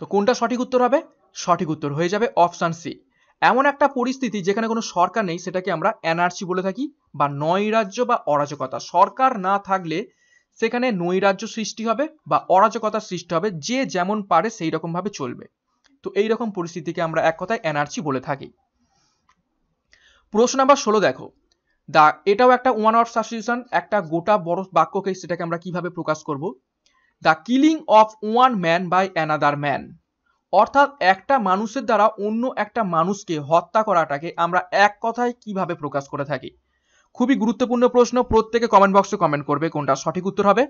A: তো কোনটা সঠিক উত্তর হবে? সঠিক উত্তর হয়ে যাবে অপশান সি। এমন একটা পরিস্থিতি যেখানে কোনো সরকার নেই, সেটাকে আমরা এনআরসি বলে থাকি বা নৈরাজ্য বা অরাজকতা। সরকার না থাকলে সেখানে নৈরাজ্য সৃষ্টি হবে বা অরাজকতা সৃষ্টি হবে, যে যেমন পারে সেই রকম ভাবে চলবে। তো এই রকম পরিস্থিতিকে আমরা এক কথায় এনআরসি বলে থাকি। প্রশ্ন নাম্বার ষোলো দেখো। দা, এটাও একটা ওয়ান অফ সাবস্টিটিউশন, একটা গোটা বড় বাক্যকে সেটাকে আমরা কীভাবে প্রকাশ করব? The killing of one man by another man অর্থাৎ একটা মানুষের দ্বারা অন্য একটা মানুষকে হত্যা করাটাকে আমরা এক কথায় কীভাবে প্রকাশ করে থাকি? খুবই গুরুত্বপূর্ণ প্রশ্ন, প্রত্যেকে কমেন্ট বক্সে কমেন্ট করবে কোনটা সঠিক উত্তর হবে।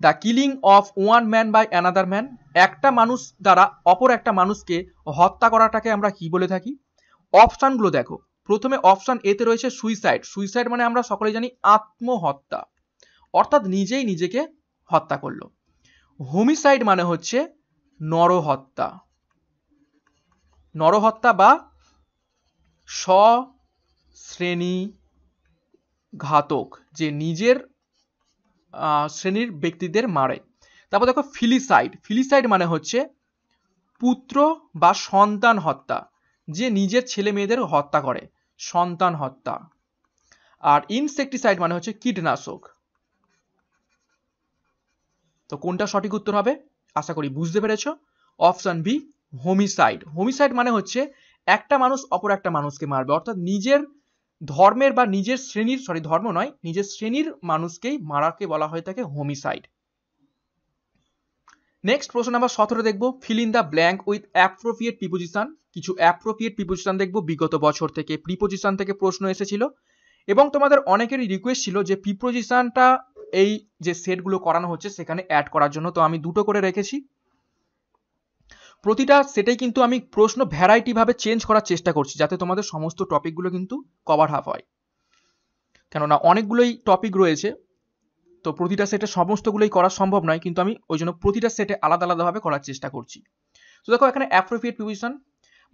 A: The killing of one man by another man একটা মানুষ দ্বারা অপর একটা মানুষকে হত্যা করাটাকে আমরা কি বলে থাকি? অপশানগুলো দেখো। প্রথমে অপশান এতে রয়েছে সুইসাইড সুইসাইড মানে আমরা সকলে জানি আত্মহত্যা। অর্থাৎ নিজেই নিজেকে হত্যা করল। হোমিসাইড মানে হচ্ছে নরহত্যা। নরহত্যা বা শ্রেণি ঘাতক যে নিজের শ্রেণির ব্যক্তিদের মারে। তারপর দেখো ফিলিসাইড। ফিলিসাইড মানে হচ্ছে পুত্র বা সন্তান হত্যা, যে নিজের ছেলে মেয়েদের হত্যা করে। সন্তান হত্যা। আর ইনসেকটিসাইড মানে হচ্ছে কীটনাশক। তো কোনটা সঠিক উত্তর হবে? আশা করি বুঝতে পেরেছ। অপশন বি হোমিসাইড হোমিসাইড মানে হচ্ছে একটা মানুষ অপর একটা মানুষকে মারবে। অর্থাৎ নিজের ধর্মের বা নিজের শ্রেণির সরি ধর্ম নয়, নিজের শ্রেণির মানুষকেই মারাকে বলা হয়ে থাকে হোমিসাইড নেক্সট প্রশ্ন নাম্বার সতেরো দেখব। Fill in the blank with appropriate preposition কিছু অ্যাপ্রোপ্রিয়েট প্রিপোজিশন দেখব। বিগত বছর থেকে প্রিপোজিশন থেকে প্রশ্ন এসেছিল। এবং তোমাদের অনেকেরই রিকোয়েস্ট ছিল যে প্রিপোজিশনটা এই যে সেটগুলো করানো হচ্ছে সেখানে অ্যাড করার জন্য। তো আমি দুটো করে রেখেছি। প্রতিটা সেটাই কিন্তু আমি প্রশ্ন ভ্যারাইটি ভাবে চেঞ্জ করার চেষ্টা করছি, যাতে তোমাদের সমস্ত টপিকগুলো কিন্তু কভার হাফ হয়। কেননা অনেকগুলোই টপিক রয়েছে, তো প্রতিটা সেটে সমস্তগুলোই করা সম্ভব নয়, কিন্তু আমি ওই জন্য প্রতিটা সেটে আলাদা আলাদাভাবে করার চেষ্টা করছি। তো দেখো, এখানে appropriate position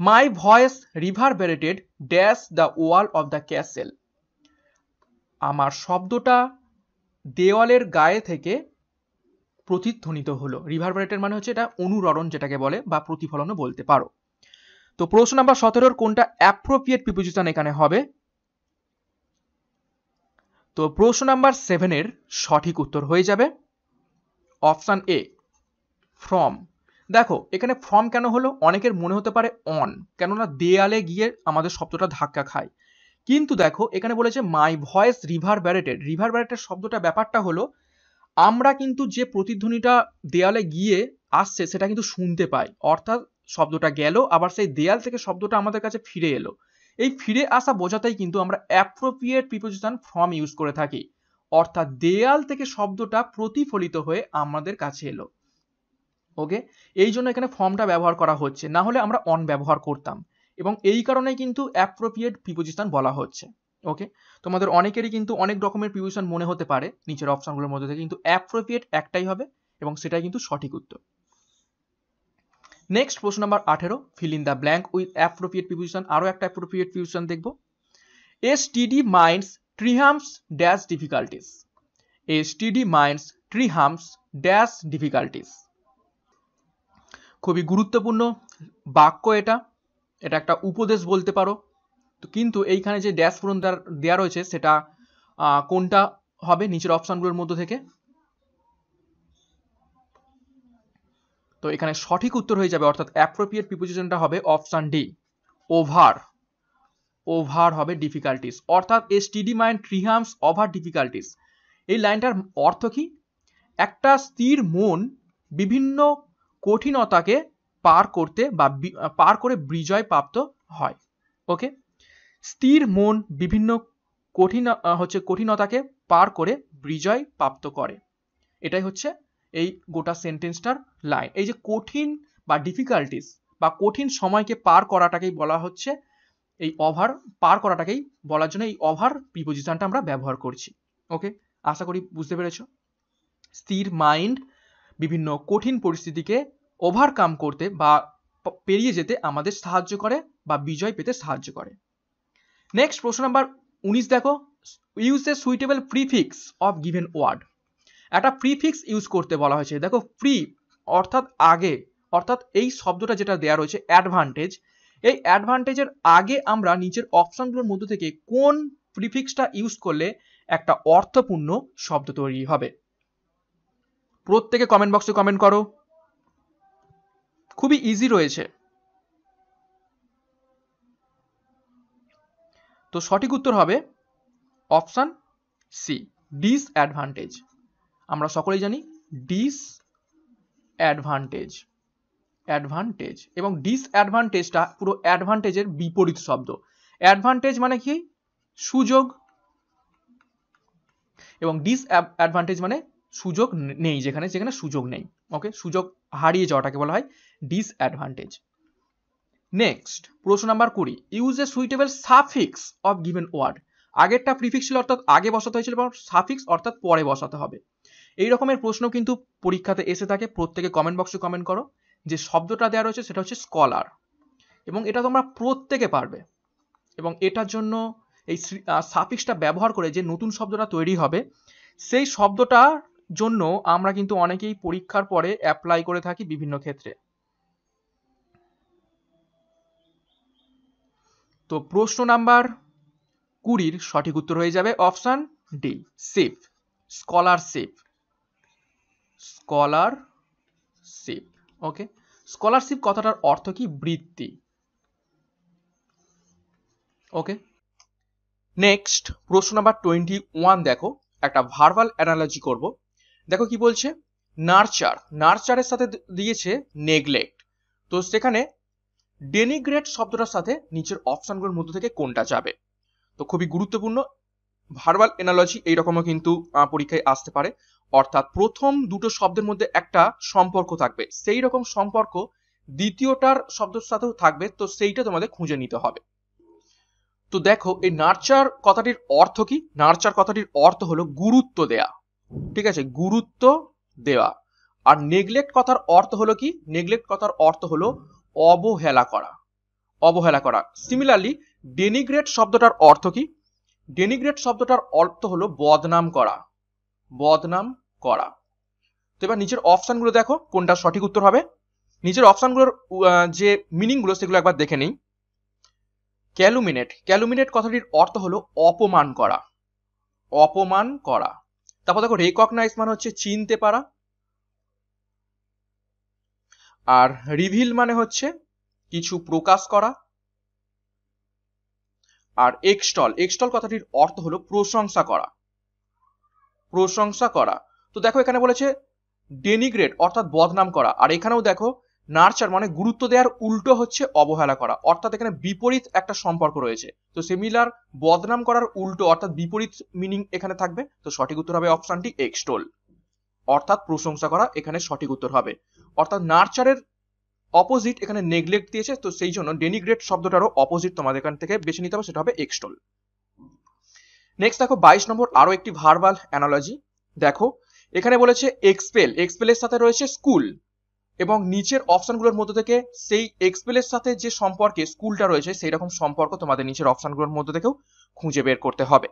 A: my voice reverberated dash the wall of the castle আমার শব্দটা দেওয়ালের গায়ে থেকে প্রতিধ্বনিত হলো। রিভারবেরেটেড মানে হচ্ছে এটা অনুরণন যেটাকে বলে বা প্রতিফলনও বলতে পারো। তো প্রশ্ন নাম্বার সতেরোর কোনটা অ্যাপ্রোপ্রিয়েট প্রিপোজিশন এখানে হবে? তো প্রশ্ন নাম্বার সেভেনের সঠিক উত্তর হয়ে যাবে। অপশান এ ফ্রম দেখো, এখানে ফ্রম কেন হলো? অনেকের মনে হতে পারে অন কেননা দেয়ালে গিয়ে আমাদের শব্দটা ধাক্কা খায়। কিন্তু দেখো, এখানে বলেছে my voice reverberated reverberated শব্দটা, ব্যাপারটা হলো, আমরা কিন্তু যে প্রতিধ্বনিটা দেয়ালে গিয়ে আসছে, সেটা কিন্তু শুনতে পাই। অর্থাৎ শব্দটা গেল, আবার সেই দেয়াল থেকে শব্দটা আমাদের কাছে ফিরে এলো। এই ফিরে আসা বোঝাতেই কিন্তু আমরা অ্যাপ্রোপ্রিয়েট প্রিপোজিশন ফর্ম ইউজ করে থাকি। অর্থাৎ দেয়াল থেকে শব্দটা প্রতিফলিত হয়ে আমাদের কাছে এলো। ওকে এই জন্য এখানে ফর্মটা ব্যবহার করা হচ্ছে। না হলে আমরা অন ব্যবহার করতাম। এবং এই কারণেই কিন্তু অ্যাপ্রোপ্রিয়েট প্রিপোজিশন বলা হচ্ছে ওকে তোমাদের অনেকেরই কিন্তু অনেক রকমের প্রিপোজিশন মনে হতে পারে, নিচের অপশনগুলোর মধ্যে থেকে, কিন্তু অ্যাপ্রোপ্রিয়েট একটাই হবে এবং সেটাই কিন্তু সঠিক উত্তর। নেক্সট প্রশ্ন নাম্বার আঠেরো fill in the blank with appropriate preposition আরও একটা অ্যাপ্রোপ্রিয়েট প্রিপোজিশন দেখব। Steady minds triumphs dash difficulties steady minds triumphs dash difficulties খুবই গুরুত্বপূর্ণ বাক্য এটা। এটা একটা উপদেশ বলতে পারো। তো কিন্তু এইখানে যে ড্যাশ পূরণ দেওয়া রয়েছে, সেটা কোনটা হবে নিচের অপশানগুলোর মধ্যে থেকে? তো এখানে সঠিক উত্তর হয়ে যাবে, অর্থাৎ অ্যাপ্রোপ্রিয়েট প্রিপোজিশনটা হবে অপশান ডি ওভার ওভার হবে ডিফিকাল্টিস অর্থাৎ a steady mind triumphs over difficulties এই লাইনটার অর্থ কি? একটা স্থির মন বিভিন্ন কঠিনতাকে পার করতে বা পার করে বিজয় প্রাপ্ত হয় ওকে স্থির মন বিভিন্ন কঠিন হচ্ছে কঠিনতাকে পার করে বিজয় প্রাপ্ত করে। এটাই হচ্ছে এই গোটা সেন্টেন্সটার লাইন এই যে কঠিন বা ডিফিকাল্টিস বা কঠিন সময়কে পার করাটাকেই বলা হচ্ছে এই ওভার পার করাটাকেই বলার জন্য এই ওভার প্রিপোজিশনটা আমরা ব্যবহার করছি ওকে আশা করি বুঝতে পেরেছ? স্থির মাইন্ড বিভিন্ন কঠিন পরিস্থিতিকে ওভারকাম করতে বা পেরিয়ে যেতে আমাদের সাহায্য করে বা বিজয় পেতে সাহায্য করে। নেক্সট প্রশ্ন নাম্বার উনিশ দেখো। Use a suitable prefix of given word একটা প্রিফিক্স ইউজ করতে বলা হয়েছে। দেখো প্রি অর্থাৎ আগে, অর্থাৎ এই শব্দটা যেটা দেওয়া রয়েছে অ্যাডভান্টেজ এই অ্যাডভান্টেজের আগে আমরা নিচের অপশনগুলোর মধ্যে থেকে কোন প্রিফিক্সটা ইউজ করলে একটা অর্থপূর্ণ শব্দ তৈরি হবে। প্রত্যেকে কমেন্ট বক্সে কমেন্ট করো। খুবই ইজি রয়েছে। তো সঠিক উত্তর হবে অপশান সি ডিসঅ্যাডভান্টেজ আমরা সকলেই জানি ডিস অ্যাডভান্টেজ অ্যাডভান্টেজ এবং ডিসঅ্যাডভান্টেজটা পুরো অ্যাডভান্টেজের বিপরীত শব্দ। অ্যাডভান্টেজ মানে কি? সুযোগ। এবং ডিসঅ্যাডভান্টেজ মানে সুযোগ নেই যেখানে যেখানে সুযোগ নেই। ওকে সুযোগ হারিয়ে যাওয়াটাকে বলা হয় ডিসঅ্যাডভান্টেজ নেক্সট প্রশ্ন নাম্বার কুড়ি use a suitable suffix of given word আগেরটা প্রিফিক্স ছিল অর্থাৎ আগে বসাতে হয়েছিল এবং সাফিক্স অর্থাৎ পরে বসাতে হবে। এই রকমের প্রশ্ন কিন্তু পরীক্ষাতে এসে থাকে, প্রত্যেকে কমেন্ট বক্সে কমেন্ট করো। যে শব্দটা দেওয়া রয়েছে সেটা হচ্ছে স্কলার এবং এটা তোমরা প্রত্যেকে পারবে। এবং এটার জন্য এই সাফিক্সটা ব্যবহার করে যে নতুন শব্দটা তৈরি হবে, সেই শব্দটার জন্য আমরা কিন্তু অনেকেই পরীক্ষার পরে অ্যাপ্লাই করে থাকি বিভিন্ন ক্ষেত্রে। তো প্রশ্ন নাম্বার কুড়ির সঠিক উত্তর হয়ে যাবে option D ship scholarship scholarship okay scholarship কথাটার অর্থ কি? বৃত্তি। ওকে নেক্সট প্রশ্ন নাম্বার টোয়েন্টি ওয়ান দেখো, একটা ভার্বাল অ্যানালজি করব। দেখো কি বলছে? নার্চার। নার্চারের সাথে দিয়েছে নেগলেক্ট। তো সেখানে ডেনিগ্রেট শব্দটার সাথে নিচের অপশনগুলোর মধ্যে থেকে কোনটা যাবে? তো খুবই গুরুত্বপূর্ণ। ভার্বাল এনালজি এইরকমও কিন্তু পরীক্ষায় আসতে পারে। অর্থাৎ প্রথম দুটো শব্দের মধ্যে একটা সম্পর্ক থাকবে। সেই রকম সম্পর্ক দ্বিতীয়টার শব্দের সাথেও থাকবে। তো সেইটা তোমাদের খুঁজে নিতে হবে। তো দেখো, এই নার্চার কথাটির অর্থ কি? নার্চার কথাটির অর্থ হলো গুরুত্ব দেয়া। ঠিক আছে, গুরুত্ব দেওয়া। আর নেগলেক্ট কথার অর্থ হলো কি? নেগলেক্ট কথার অর্থ হলো অবহেলা করা। অবহেলা করা। সিমিলারলি ডেনিগ্রেট শব্দটার অর্থ কি? ডেনিগ্রেট শব্দটার অর্থ হলো বদনাম করা। বদনাম করা। তো এবার নিচের অপশনগুলো দেখো, কোনটা সঠিক উত্তর হবে। নিচের অপশনগুলোর যে মিনিংগুলো সেগুলো একবার দেখে নিই। ক্যালুমিনেট ক্যালুমিনেট কথাটির অর্থ হলো অপমান করা। অপমান করা। তারপর দেখো রেকগনাইজ মানে হচ্ছে চিনতে পারা। আর রিভিল মানে হচ্ছে কিছু প্রকাশ করা। আর এক্সটল এক্সটল কথাটির অর্থ হলো প্রশংসা করা। প্রশংসা করা। তো দেখো এখানে বলেছে ডেনিগ্রেট অর্থাৎ বদনাম করা। আর এখানেও দেখো নার্চার মানে গুরুত্ব দেওয়ার উল্টো হচ্ছে অবহেলা করা, অর্থাৎ এখানে বিপরীত একটা সম্পর্ক রয়েছে। তো সিমিলার বদনাম করার উল্টো, অর্থাৎ বিপরীত মিনিং এখানে থাকবে। তো সঠিক উত্তর হবে অপশনটি এক্সটোল অর্থাৎ প্রশংসা করা এখানে সঠিক উত্তর হবে। অর্থাৎ নার্চারের অপোজিট এখানে নেগলেক্ট দিয়েছে, তো সেই জন্য ডেনিগ্রেট শব্দটারও অপোজিট তোমাদের এখান থেকে বেছে নিতে হবে, সেটা হবে এক্সটোল নেক্সট দেখো, বাইশ নম্বর আরও একটি ভার্বাল অ্যানালজি দেখো, এখানে বলেছে এক্সপেল এক্সপেলের সাথে রয়েছে স্কুল এবং নিচের অপশনগুলোর মধ্যে থেকে সেই এক্সপেলের সাথে যে সম্পর্কে স্কুলটা রয়েছে সেই রকম সম্পর্ক তোমাদের নিচের অপশনগুলোর মধ্যে থেকেও খুঁজে বের করতে হবে।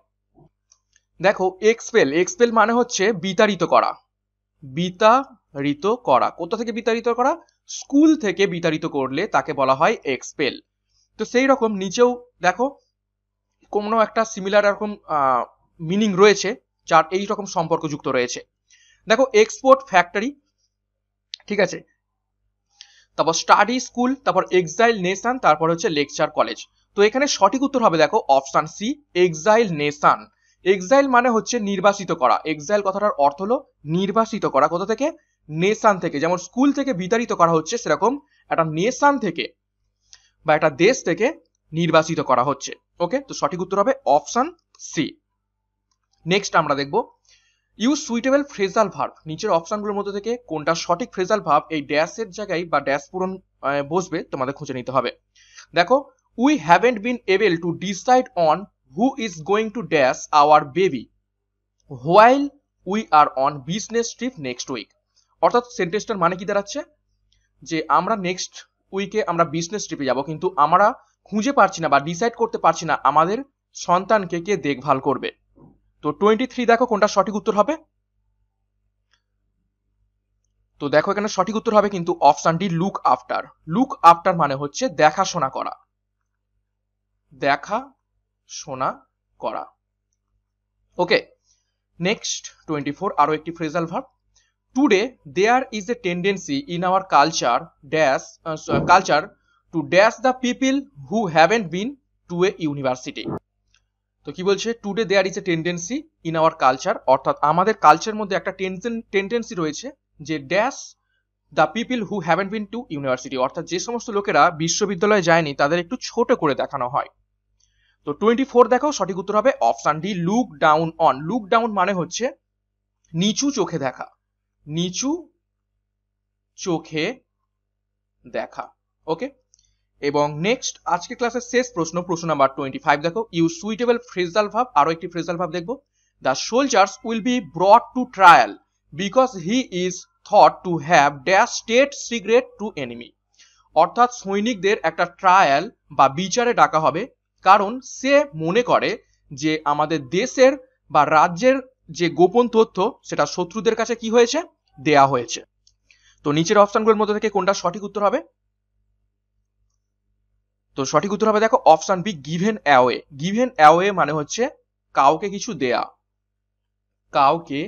A: দেখো এক্সপেল এক্সপেল মানে হচ্ছে বিতাড়িত করা। বিতাড়িত করা। কোথা থেকে বিতাড়িত করা? স্কুল থেকে বিতাড়িত করলে তাকে বলা হয় এক্সপেল তো সেই রকম নিচেও দেখো, কোনো একটা সিমিলার এরকম মিনিং রয়েছে, যার এই রকম সম্পর্ক যুক্ত রয়েছে। দেখো এক্সপোর্ট ফ্যাক্টরি ঠিক আছে? তারপর স্টাডি স্কুল তারপর এক্সাইল নেশান তারপর হচ্ছে লেকচার কলেজ তো এখানে সঠিক উত্তর হবে দেখো option C exile nation exile মানে হচ্ছে নির্বাসিত করা। এক্সাইল কথাটার অর্থ হলো নির্বাসিত করা। কোথা থেকে? নেশান থেকে। যেমন স্কুল থেকে বিতাড়িত করা হচ্ছে সেরকম একটা নেশান থেকে বা একটা দেশ থেকে নির্বাসিত করা হচ্ছে। ওকে তো সঠিক উত্তর হবে অপশান সি নেক্সট আমরা দেখব ইউজ সুইটেবল ফ্রেজাল ভার্ব নিচের অপশনগুলোর মধ্যে থেকে কোনটা সঠিক ফ্রেজাল ভার্ব এই ড্যাশের জায়গায় বা ড্যাশ পূরণ বসবে তোমাদের খুঁজে নিতে হবে। দেখো we haven't been able to decide on who is going to dash our baby while we are on business trip next week অর্থাৎ সেন্টেন্সটার মানে কি দাঁড়াচ্ছে? যে আমরা নেক্সট উইকে আমরা বিজনেস ট্রিপে যাব, কিন্তু আমরা খুঁজে পারছি না বা ডিসাইড করতে পারছি না আমাদের সন্তানকে কে দেখভাল করবে। তো টোয়েন্টি থ্রি দেখো কোনটা সঠিক উত্তর হবে। তো দেখো এখানে সঠিক উত্তর হবে কিন্তু অপশনটি লুক আফটার লুক আফটার মানে হচ্ছে দেখাশোনা করা। দেখা শোনা করা। ওকে নেক্সট টোয়েন্টি ফোর আরও একটি phrasal verb today there is a tendency in our culture dash culture to dash the people who haven't been to a university তো কি বলছে? Today there is a tendency in our culture অর্থাৎ আমাদের কালচারের মধ্যে একটা টেন্ডেন্সি রয়েছে যে dash the people who haven't been to university অর্থাৎ যে সমস্ত লোকেরা বিশ্ববিদ্যালয়ে যায়নি, তাদের একটু ছোট করে দেখানো হয়। তো টোয়েন্টি ফোর দেখাও সঠিক উত্তর হবে option D look down on look down মানে হচ্ছে নিচু চোখে দেখা। নিচু চোখে দেখা। ওকে এবং নেক্সট আজকে ক্লাসের শেষ প্রশ্ন প্রশ্ন নাম্বার টোয়েন্টি ফাইভ দেখো ইউ সুইটেবল ফ্রেজাল ভাব আরও একটি ফ্রেজাল ভাব দেখব। The soldiers will be brought to trial because he is thought to have dash state secret to enemy অর্থাৎ সৈনিকদের একটা ট্রায়াল বা বিচারে ডাকা হবে, কারণ সে মনে করে যে আমাদের দেশের বা রাজ্যের যে গোপন তথ্য, সেটা শত্রুদের কাছে কি হয়েছে? দেয়া হয়েছে। তো নিচের অপশনগুলোর মধ্যে থেকে কোনটা সঠিক উত্তর হবে? তো সঠিক উত্তর হবে দেখো option B given away given away মানে হচ্ছে কাউকে কিছু দেয়া। কাউকে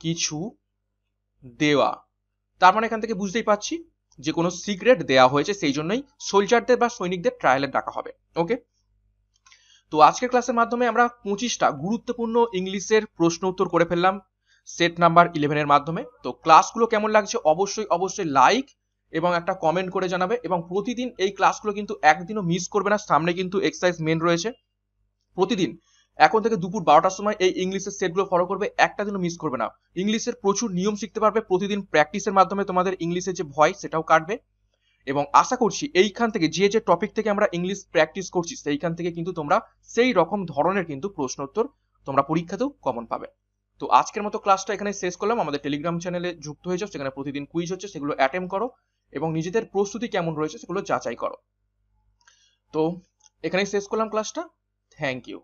A: কিছু দেওয়া। তার মানে এখান থেকে বুঝতেই পাচ্ছি যে কোনো সিক্রেট দেয়া হয়েছে, সেই জন্যই সোলজারদের বা সৈনিকদের ট্রায়ালে ডাকা হবে। ওকে তো আজকের ক্লাসের মাধ্যমে আমরা পঁচিশটা গুরুত্বপূর্ণ ইংলিশের প্রশ্ন উত্তর করে ফেললাম। সেট নাম্বার ইলেভেনের মাধ্যমে। তো ক্লাসগুলো কেমন লাগছে? অবশ্যই অবশ্যই লাইক এবং একটা কমেন্ট করে জানাবে এবং প্রতিদিন এই ক্লাসগুলো কিন্তু একদিনও মিস করবে না। সামনে কিন্তু এক্সারসাইজ মেন রয়েছে। প্রতিদিন, এখন থেকে দুপুর বারোটার সময় এই ইংলিশের সেটগুলো ফলো করবে, একটা দিনও মিস করবে না। ইংলিশের প্রচুর নিয়ম শিখতে পারবে, প্রতিদিন প্র্যাকটিসের মাধ্যমে তোমাদের ইংলিশের যে ভয়, সেটাও কাটবে। এবং আশা করছি এইখান থেকে যে যে টপিক থেকে আমরা ইংলিশ প্র্যাকটিস করছি, সেইখান থেকে কিন্তু তোমরা সেই রকম ধরনের কিন্তু প্রশ্ন উত্তর তোমরা পরীক্ষাতেও কমন পাবে। তো আজকের মতো ক্লাসটা এখানে শেষ করলাম। আমাদের টেলিগ্রাম চ্যানেলে যুক্ত হয়ে যাও, সেখানে প্রতিদিন কুইজ হচ্ছে, সেগুলো অ্যাটেম্প করো। এবং নিজেদের প্রস্তুতি কেমন রয়েছে সেগুলো যাচাই করো। তো এখানে শেষ করলাম ক্লাসটা থ্যাংক ইউ